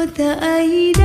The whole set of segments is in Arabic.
我的爱。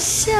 下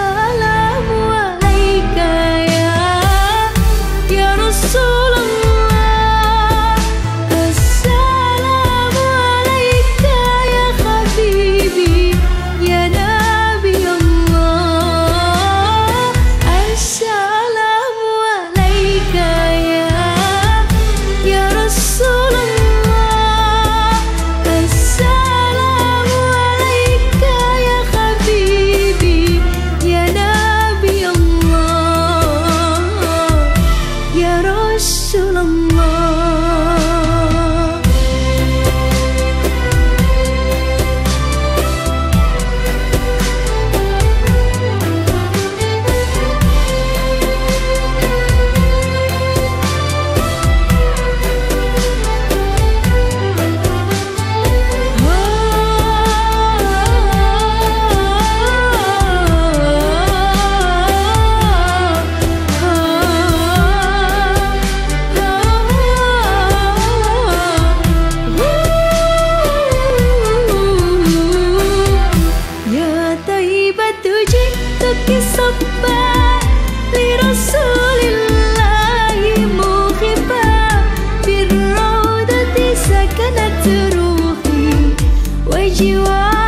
صبا لرسول الله مخبا بالروضة سكنت روحي وجواري